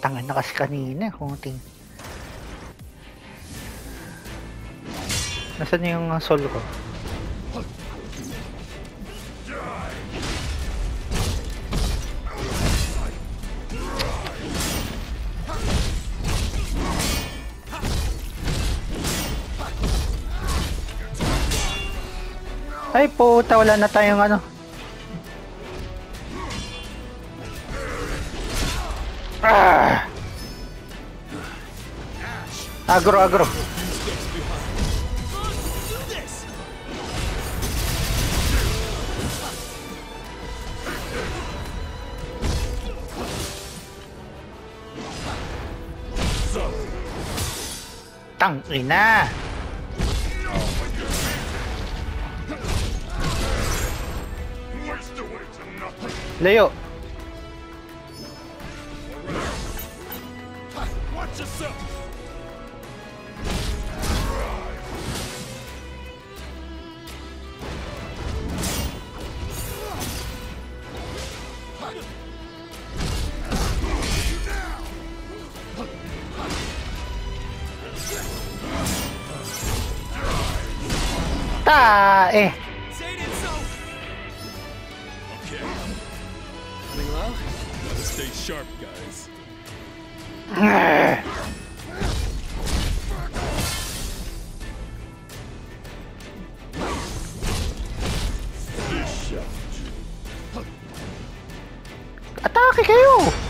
Tangan na kasi kanina, kunting. Nasaan yung soul ko? Ay puta, wala na tayong ano. Ah! Agro, agro. Tang ina. Layo. Yourself! Ta eh. So! Okay. Running low? Gotta stay sharp, guys. fucking hell!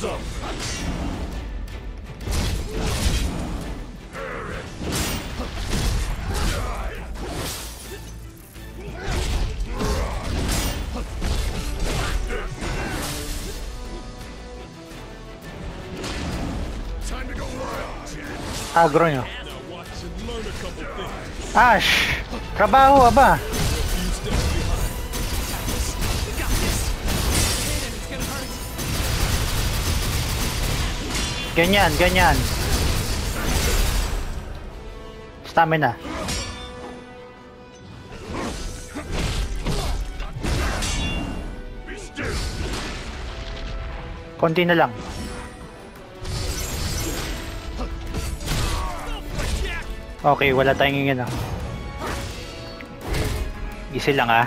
Exo! Ah, gronho. Ash! Acabou, abá! Ganyan, ganyan. Stamina. Konti na lang. Okay, wala tayong ingin ah. Easy lang ah.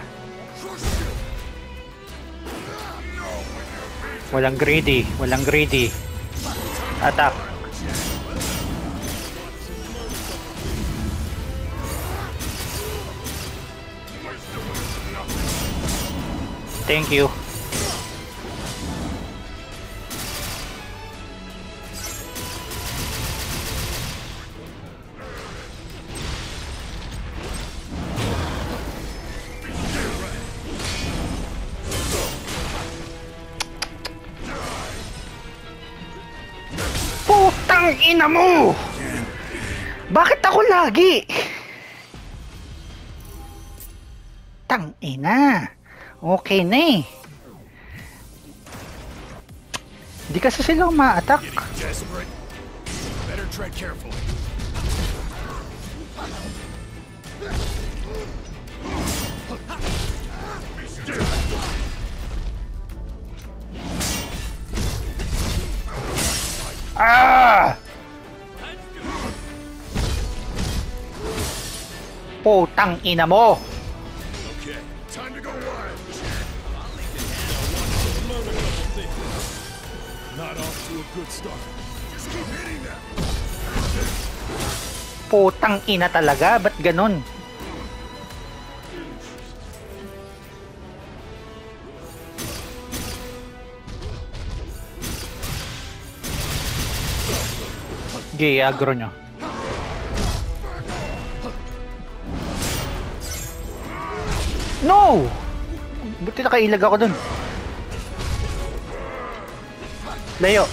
Walang greedy, walang greedy. Attack. Thank you. Putang ina mo! Bakit ako lagi? Tang ina. Okay na eh. Hindi kasi sila desperate. Better. Ah! Putang ina mo! Putang ina talaga, ba't ganun? Gay, agro nyo. No! Buti nakailag ako dun. Layo.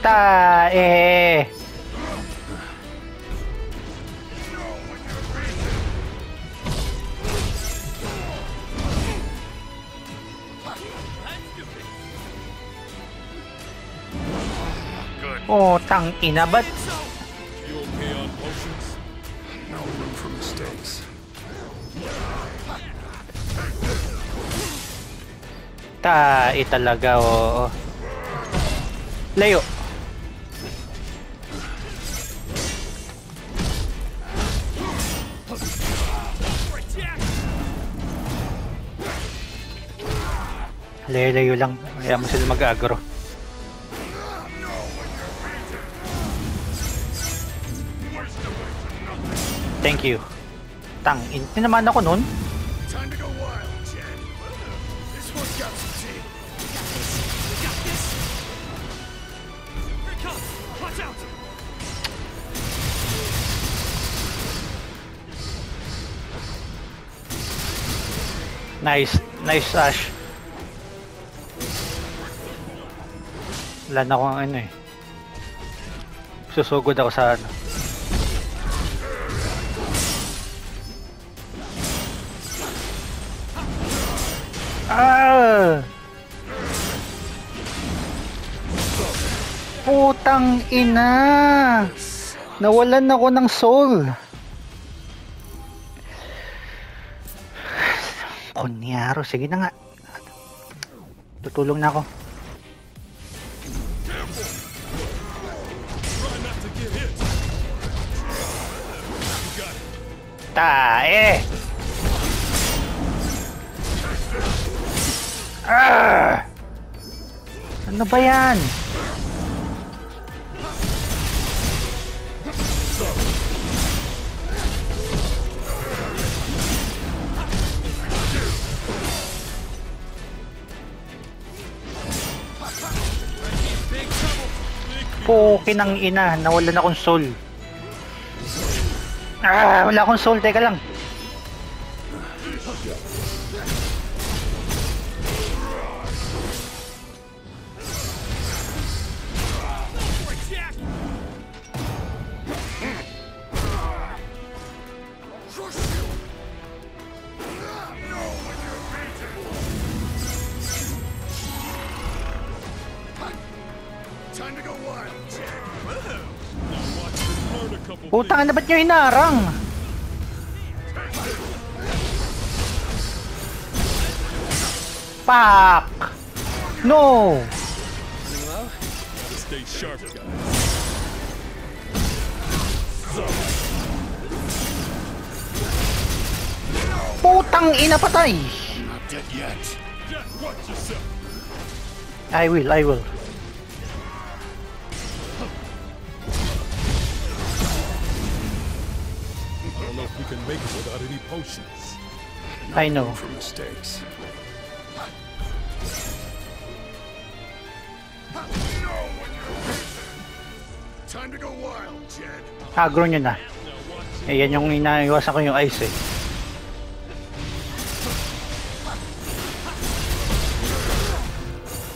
Ta eh. Oh, tang ina ba't tae talaga oo. Layo. Layo-layo lang. Kaya mo sila mag-agro. Thank you. Tang, in naman ako nun. Nice, nice Ash. Wala na akong ano eh. Susugod ako sa ano. Ah! Putang ina! Nawalan ako ng soul. Kunyaro, sige na nga. Tutulong na ako. Tae! Ah! Ano ba yan? Pukin ng ina, nawalan akong soul. Ah, wala akong soul, teka lang. Putang na ba't nyo hinarang? Pak! No! stay sharp, guys. Putang ina patay! I will, I will. Can make it without any potions. I know. For mistakes. Time to go wild, Jed. Agro nyo na. Eh, yan yung inaiwasan ko yung ice eh.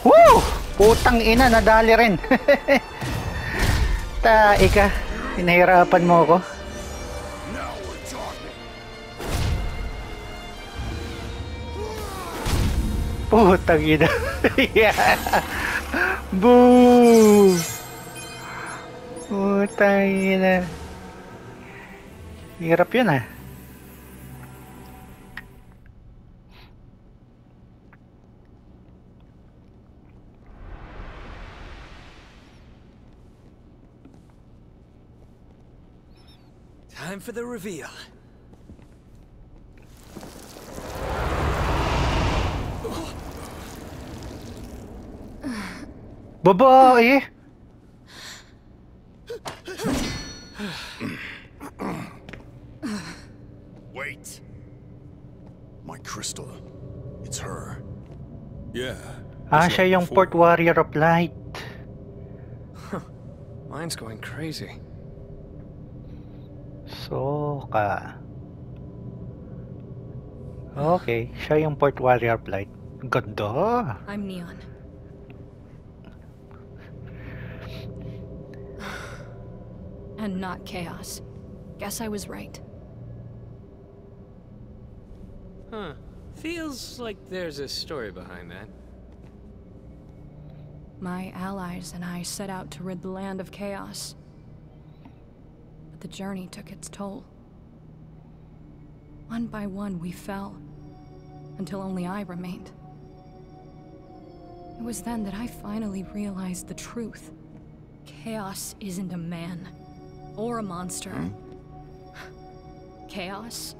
Woo! Putang ina, nadali rin. Tae ka. Pinahirapan mo ako. Putang ina. yeah. Boo! Putang ina. Hirap yun ah. Time for the reveal. Babae! Wait. My crystal. It's her. Yeah. Ah, just siya yung before. Port Warrior of Light. Mine's going crazy. So, ka. Okay, siya yung Port Warrior of Light. Ganda. I'm Neon. And not Chaos. Guess I was right. Huh. Feels like there's a story behind that. My allies and I set out to rid the land of chaos. But the journey took its toll. One by one, we fell, until only I remained. It was then that I finally realized the truth. Chaos isn't a man, or a monster. Hmm? Chaos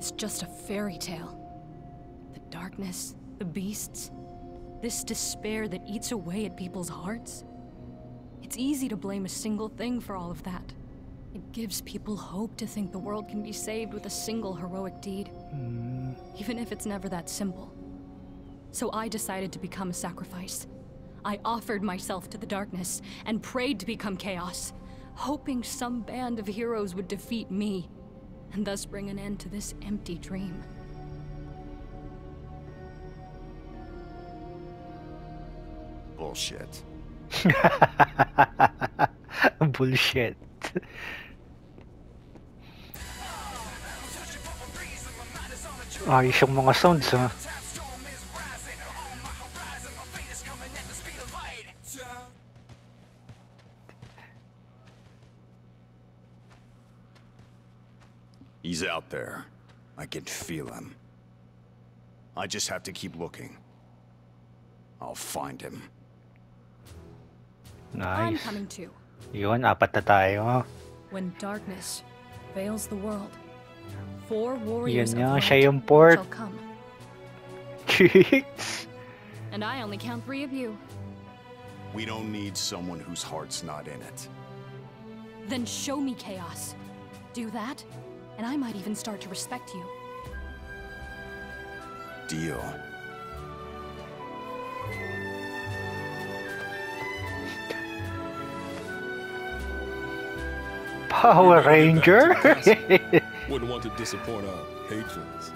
is just a fairy tale. The darkness, the beasts, this despair that eats away at people's hearts? It's easy to blame a single thing for all of that. It gives people hope to think the world can be saved with a single heroic deed, hmm. even if it's never that simple. So I decided to become a sacrifice. I offered myself to the darkness and prayed to become chaos, hoping some band of heroes would defeat me and thus bring an end to this empty dream. Bullshit. Bullshit. Ayos yung mga sounds, ah. ha? He's out there. I can feel him. I just have to keep looking. I'll find him. I'm Nice. coming too. Yun, apat na tayo. When darkness veils the world, four warriors Yun nga, of siya yung port. shall come. And I only count three of you. We don't need someone whose heart's not in it. Then show me chaos. Do that, and I might even start to respect you. Deal. Power Ranger? Wouldn't want to disappoint our patrons.